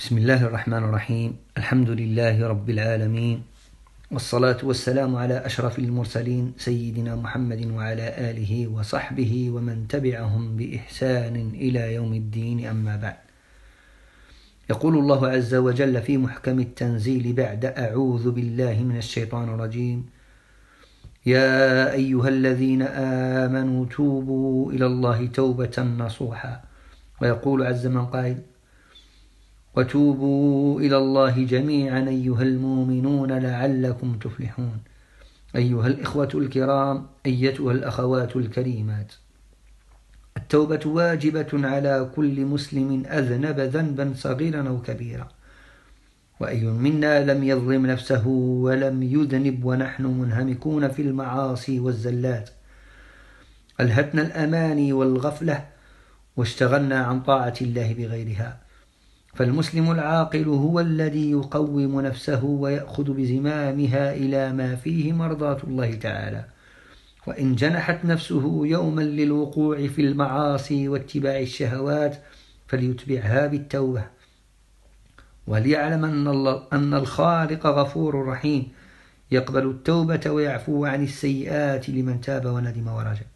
بسم الله الرحمن الرحيم. الحمد لله رب العالمين. والصلاة والسلام على أشرف المرسلين سيدنا محمد وعلى آله وصحبه ومن تبعهم بإحسان إلى يوم الدين. أما بعد. يقول الله عز وجل في محكم التنزيل بعد أعوذ بالله من الشيطان الرجيم. يا أيها الذين آمنوا توبوا إلى الله توبة نصوحا. ويقول عز من قائل وتوبوا إلى الله جميعا أيها المؤمنون لعلكم تفلحون. أيها الإخوة الكرام أيتها الأخوات الكريمات. التوبة واجبة على كل مسلم أذنب ذنبا صغيرا أو كبيرا. وأي منا لم يظلم نفسه ولم يذنب ونحن منهمكون في المعاصي والزلات. ألهتنا الأماني والغفلة واشتغلنا عن طاعة الله بغيرها. فالمسلم العاقل هو الذي يقوم نفسه ويأخذ بزمامها إلى ما فيه مرضاة الله تعالى. وإن جنحت نفسه يوما للوقوع في المعاصي واتباع الشهوات فليتبعها بالتوبة. وليعلم أن الخالق غفور رحيم. يقبل التوبة ويعفو عن السيئات لمن تاب وندم ورجع.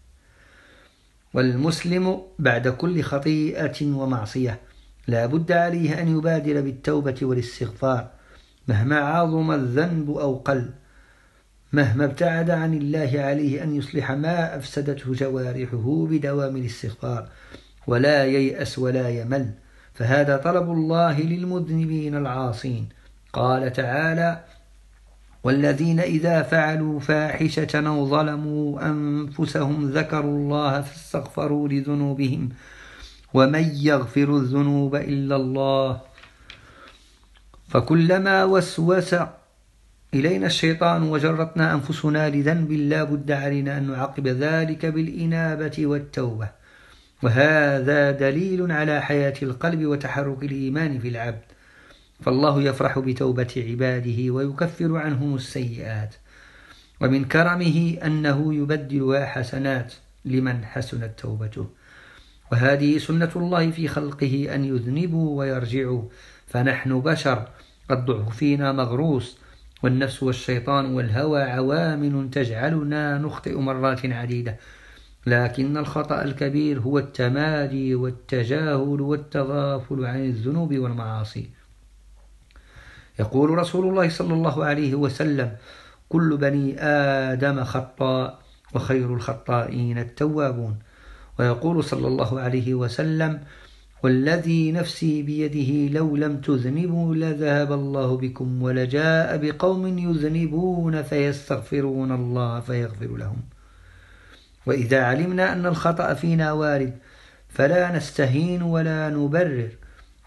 والمسلم بعد كل خطيئة ومعصية. لا بد عليه أن يبادر بالتوبة والاستغفار مهما عظم الذنب أو قل مهما ابتعد عن الله عليه أن يصلح ما أفسدته جوارحه بدوام الاستغفار ولا ييأس ولا يمل. فهذا طلب الله للمذنبين العاصين. قال تعالى والذين إذا فعلوا فاحشة أو ظلموا أنفسهم ذكروا الله فاستغفروا لذنوبهم ومن يغفر الذنوب إلا الله فكلما وسوس إلينا الشيطان وجرتنا أنفسنا لذنب لا بد علينا أن نعقب ذلك بالإنابة والتوبة وهذا دليل على حياة القلب وتحرك الإيمان في العبد فالله يفرح بتوبة عباده ويكفر عنهم السيئات ومن كرمه أنه يبدلها حسنات لمن حسنت توبته وهذه سنة الله في خلقه أن يذنبوا ويرجعوا فنحن بشر الضعف فينا مغروس والنفس والشيطان والهوى عوامل تجعلنا نخطئ مرات عديدة. لكن الخطأ الكبير هو التمادي والتجاهل والتغافل عن الذنوب والمعاصي. يقول رسول الله صلى الله عليه وسلم كل بني آدم خطاء وخير الخطائين التوابون ويقول صلى الله عليه وسلم والذي نفسي بيده لو لم تذنبوا لذهب الله بكم ولجاء بقوم يذنبون فيستغفرون الله فيغفر لهم. وإذا علمنا أن الخطأ فينا وارد فلا نستهين ولا نبرر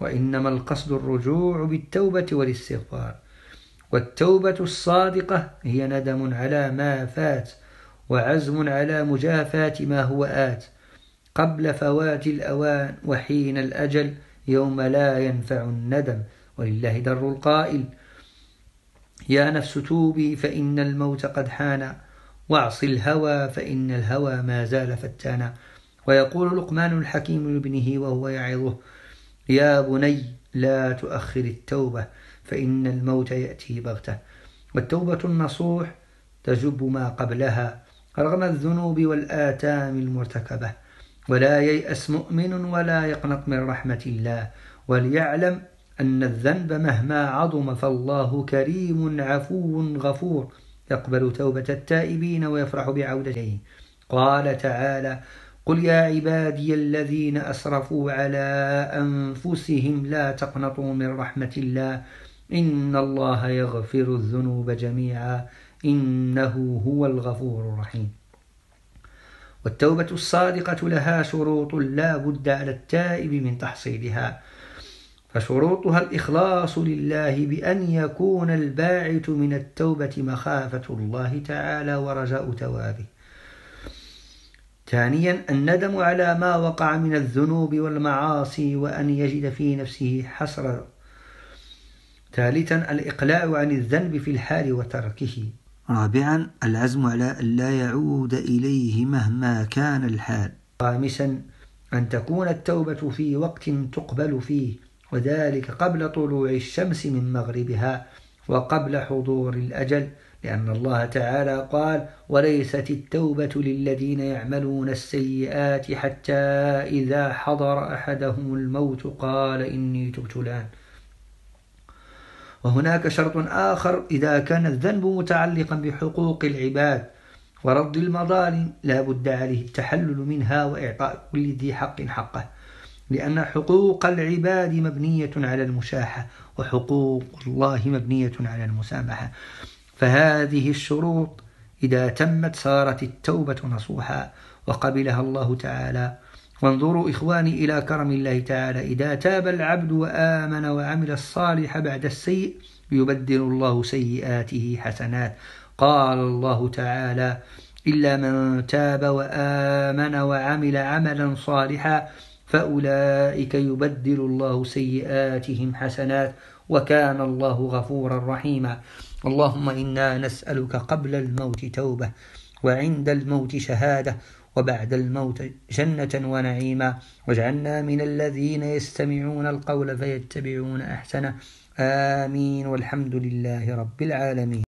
وإنما القصد الرجوع بالتوبة والاستغفار. والتوبة الصادقة هي ندم على ما فات وعزم على مجافاة ما هو آت. قبل فوات الأوان وحين الأجل يوم لا ينفع الندم ولله در القائل. يا نفس توبي فإن الموت قد حان واعص الهوى فإن الهوى ما زال فتانا. ويقول لقمان الحكيم لابنه وهو يعظه يا بني لا تؤخر التوبة فإن الموت يأتي بغتة. والتوبة النصوح تجب ما قبلها رغم الذنوب والآتام المرتكبة. ولا ييأس مؤمن ولا يقنط من رحمة الله وليعلم أن الذنب مهما عظم فالله كريم عفو غفور يقبل توبة التائبين ويفرح بعودته قال تعالى قل يا عبادي الذين أسرفوا على أنفسهم لا تقنطوا من رحمة الله إن الله يغفر الذنوب جميعا إنه هو الغفور الرحيم. والتوبة الصادقة لها شروط لا بد على التائب من تحصيلها. فشروطها الإخلاص لله بأن يكون الباعث من التوبة مخافة الله تعالى ورجاء توابه ثانيا الندم على ما وقع من الذنوب والمعاصي وأن يجد في نفسه حسرة. ثالثا الإقلاع عن الذنب في الحال وتركه. رابعا العزم على ألا يعود إليه مهما كان الحال. خامسا أن تكون التوبة في وقت تقبل فيه وذلك قبل طلوع الشمس من مغربها وقبل حضور الأجل لأن الله تعالى قال وليست التوبة للذين يعملون السيئات حتى إذا حضر أحدهم الموت قال إني تبت الآن. وهناك شرط آخر إذا كان الذنب متعلقا بحقوق العباد ورد المظالم لا بد عليه التحلل منها وإعطاء كل ذي حق حقه لأن حقوق العباد مبنية على المشاحة وحقوق الله مبنية على المسامحة. فهذه الشروط إذا تمت صارت التوبة نصوحا وقبلها الله تعالى وانظروا إخواني إلى كرم الله تعالى. إذا تاب العبد وآمن وعمل الصالح بعد السيء يبدل الله سيئاته حسنات. قال الله تعالى إلا من تاب وآمن وعمل عملا صالحا فأولئك يبدل الله سيئاتهم حسنات وكان الله غفورا رحيما. اللهم إنا نسألك قبل الموت توبة وعند الموت شهادة وبعد الموت جنة ونعيما. واجعلنا من الذين يستمعون القول فيتبعون أحسنه. آمين. والحمد لله رب العالمين.